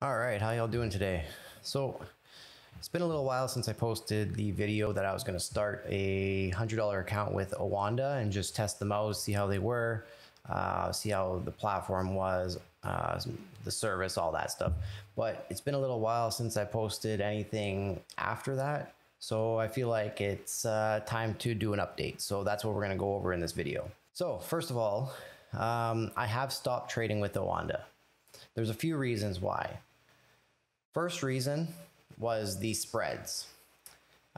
All right, how y'all doing today? So, it's been a little while since I posted the video that I was going to start a $100 account with Oanda and just test them out, see how they were, uh, see how the platform was, uh, the service, all that stuff. But it's been a little while since I posted anything after that. So I feel like it's uh, time to do an update. So that's what we're going to go over in this video. So first of all, um, I have stopped trading with Oanda. There's a few reasons why. First reason was the spreads.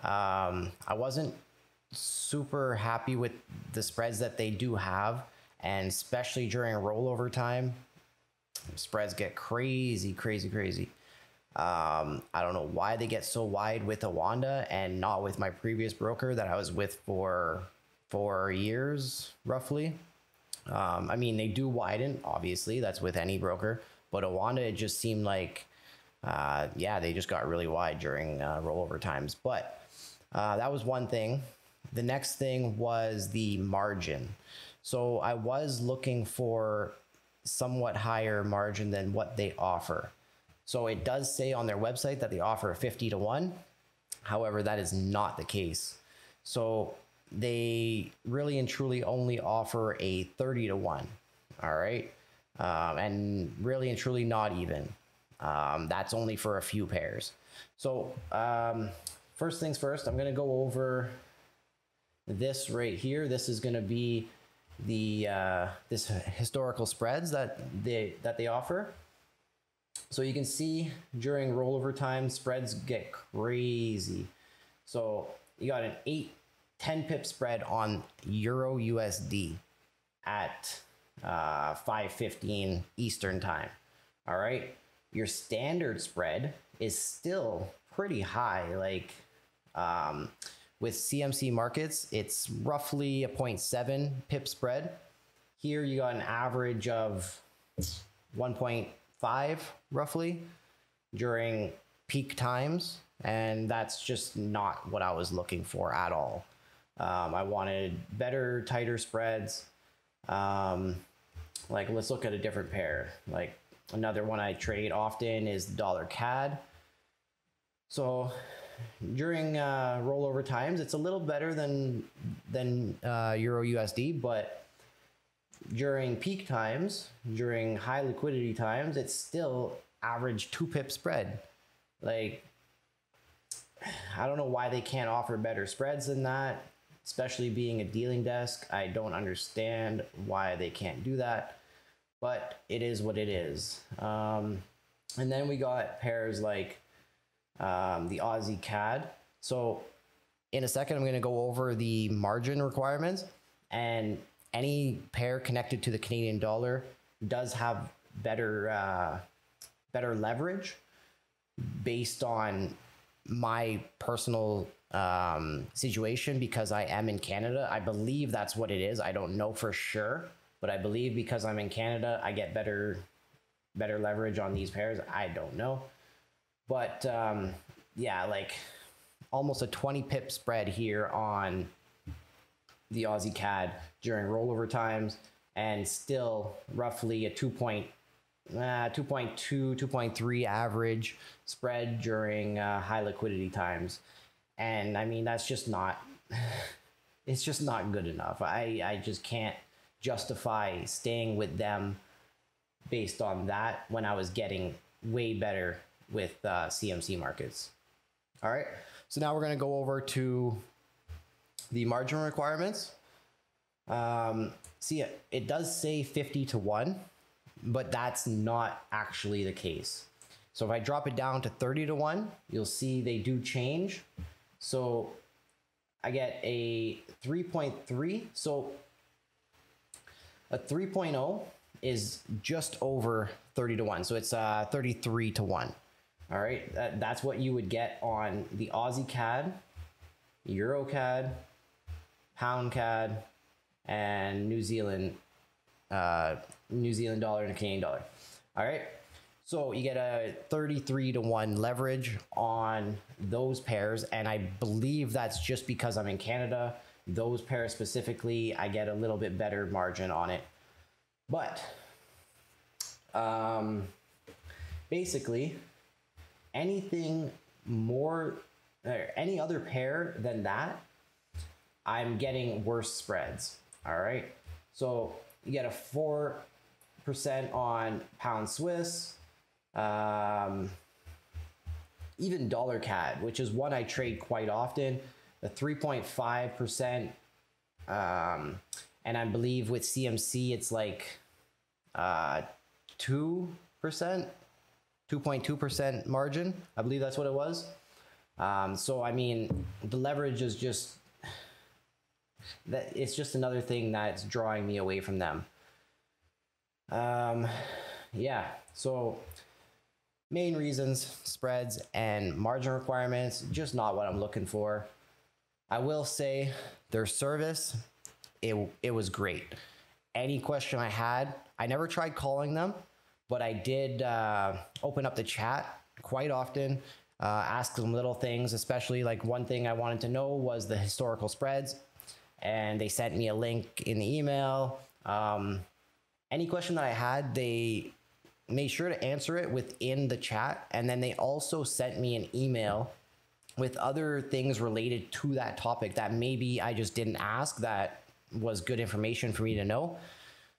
Um, I wasn't super happy with the spreads that they do have, and especially during rollover time, spreads get crazy, crazy, crazy. Um, I don't know why they get so wide with Oanda and not with my previous broker that I was with for four years, roughly. Um, I mean, they do widen, obviously, that's with any broker, but Oanda, it just seemed like uh, yeah, they just got really wide during uh, rollover times. But uh, that was one thing. The next thing was the margin. So I was looking for somewhat higher margin than what they offer. So it does say on their website that they offer a 50 to 1. However, that is not the case. So they really and truly only offer a 30 to 1. All right. Um, and really and truly not even. Um, that's only for a few pairs. So um, first things first, I'm gonna go over this right here. This is gonna be the uh, this historical spreads that they that they offer. So you can see during rollover time, spreads get crazy. So you got an 8, 10 pip spread on Euro USD at uh, 5.15 Eastern time. All right your standard spread is still pretty high. Like um, with CMC markets, it's roughly a 0.7 pip spread. Here you got an average of 1.5 roughly during peak times. And that's just not what I was looking for at all. Um, I wanted better, tighter spreads. Um, like let's look at a different pair. Like Another one I trade often is dollar CAD. So during uh, rollover times, it's a little better than than uh, Euro USD, but during peak times, during high liquidity times, it's still average two pip spread. Like I don't know why they can't offer better spreads than that, especially being a dealing desk. I don't understand why they can't do that but it is what it is. Um, and then we got pairs like um, the Aussie CAD. So in a second, I'm going to go over the margin requirements and any pair connected to the Canadian dollar does have better uh, better leverage based on my personal um, situation because I am in Canada. I believe that's what it is. I don't know for sure, but I believe because I'm in Canada, I get better better leverage on these pairs. I don't know, but um, yeah, like almost a 20 pip spread here on the Aussie CAD during rollover times, and still roughly a 2 point, uh, 2.2, 2.3 average spread during uh, high liquidity times. And I mean, that's just not, it's just not good enough. I, I just can't justify staying with them based on that when I was getting way better with uh, CMC markets. All right, so now we're going to go over to the margin requirements. Um, see, it, does say 50 to 1, but that's not actually the case. So if I drop it down to 30 to 1, you'll see they do change. So I get a 3.3. So a 3.0 is just over 30 to 1. So it's uh, 33 to 1. All right, that, that's what you would get on the Aussie CAD, Euro CAD, Pound CAD, and New Zealand, uh, New Zealand dollar and a Canadian dollar. All right, so you get a 33 to 1 leverage on those pairs, and I believe that's just because I'm in Canada those pairs specifically, I get a little bit better margin on it. But um, basically anything more or any other pair than that, I'm getting worse spreads. All right. So you get a 4% on pound Swiss, um, even dollar CAD, which is one I trade quite often, the 3.5%. Um, and I believe with CMC, it's like uh, 2%, 2.2% margin. I believe that's what it was. Um, so, I mean, the leverage is just that it's just another thing that's drawing me away from them. Um, yeah, so main reasons spreads and margin requirements, just not what I'm looking for. I will say their service, it, it was great. Any question I had, I never tried calling them, but I did uh, open up the chat quite often, uh, ask them little things, especially like one thing I wanted to know was the historical spreads and they sent me a link in the email. Um, any question that I had, they made sure to answer it within the chat. And then they also sent me an email with other things related to that topic that maybe I just didn't ask that was good information for me to know.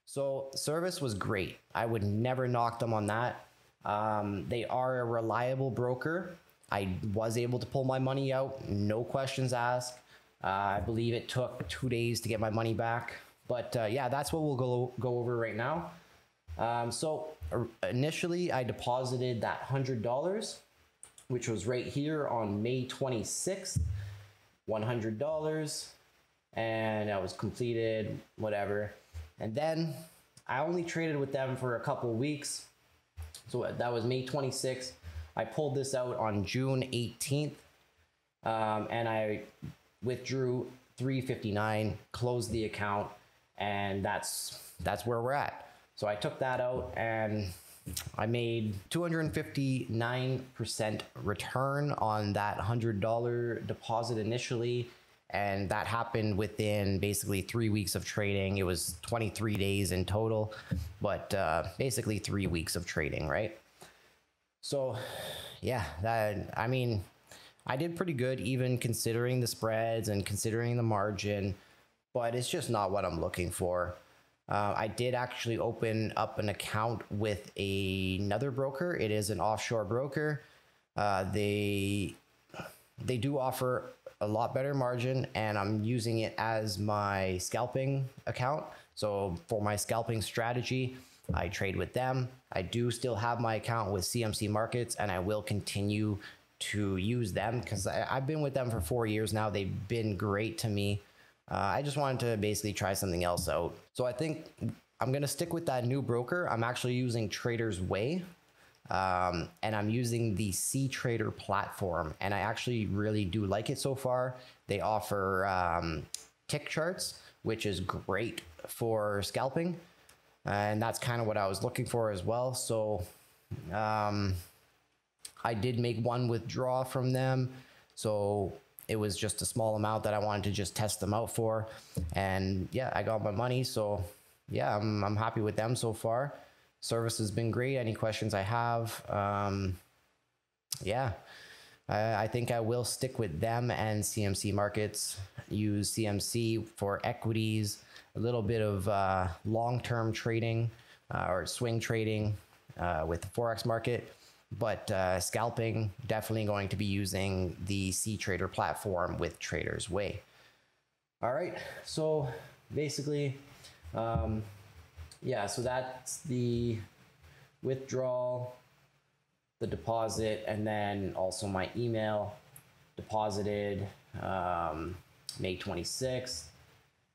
So, service was great. I would never knock them on that. Um, they are a reliable broker. I was able to pull my money out, no questions asked. Uh, I believe it took two days to get my money back. But uh, yeah, that's what we'll go, go over right now. Um, so initially, I deposited that $100, which was right here on May 26th, $100. And that was completed, whatever. And then I only traded with them for a couple weeks. So that was May 26th. I pulled this out on June 18th. Um, and I withdrew 359, closed the account, and that's that's where we're at. So I took that out and I made 259% return on that $100 deposit initially. And that happened within basically three weeks of trading. It was 23 days in total, but uh, basically three weeks of trading, right? So, yeah, that, I mean, I did pretty good, even considering the spreads and considering the margin, but it's just not what I'm looking for. Uh, I did actually open up an account with a, another broker. It is an offshore broker. Uh, they they do offer a lot better margin, and I'm using it as my scalping account. So for my scalping strategy, I trade with them. I do still have my account with CMC Markets, and I will continue to use them because I've been with them for four years now. They've been great to me. Uh, I just wanted to basically try something else out. So I think I'm going to stick with that new broker. I'm actually using Traders Way. Um, and I'm using the C Trader platform, and I actually really do like it so far. They offer um, tick charts, which is great for scalping, and that's kind of what I was looking for as well. So, um, I did make one withdraw from them. So it was just a small amount that I wanted to just test them out for. And yeah, I got my money. So yeah, I'm, I'm happy with them so far. Service has been great. Any questions I have? Um, yeah, I, I think I will stick with them and CMC markets. Use CMC for equities, a little bit of uh, long term trading uh, or swing trading uh, with the Forex market but uh, scalping definitely going to be using the C Trader platform with Traders Way. All right, so basically, um, yeah, so that's the withdrawal, the deposit, and then also my email deposited um, May 26th,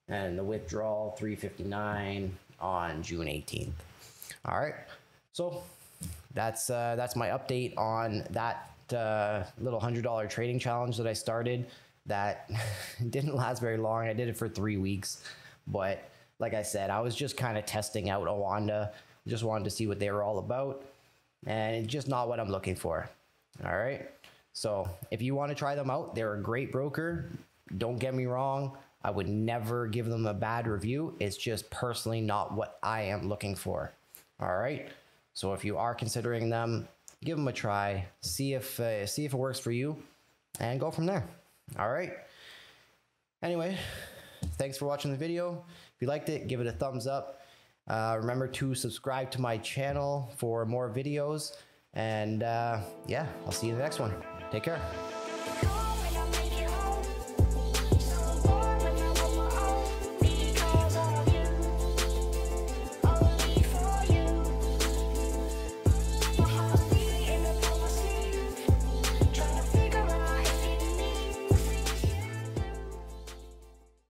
and the withdrawal 359 on June 18th. All right, so that's uh, that's my update on that uh, little hundred dollar trading challenge that I started. That didn't last very long. I did it for three weeks, but like I said, I was just kind of testing out Oanda. Just wanted to see what they were all about, and it's just not what I'm looking for. All right. So if you want to try them out, they're a great broker. Don't get me wrong. I would never give them a bad review. It's just personally not what I am looking for. All right. So if you are considering them, give them a try, see if uh, see if it works for you, and go from there. All right. Anyway, thanks for watching the video. If you liked it, give it a thumbs up. Uh, remember to subscribe to my channel for more videos. And uh, yeah, I'll see you in the next one. Take care.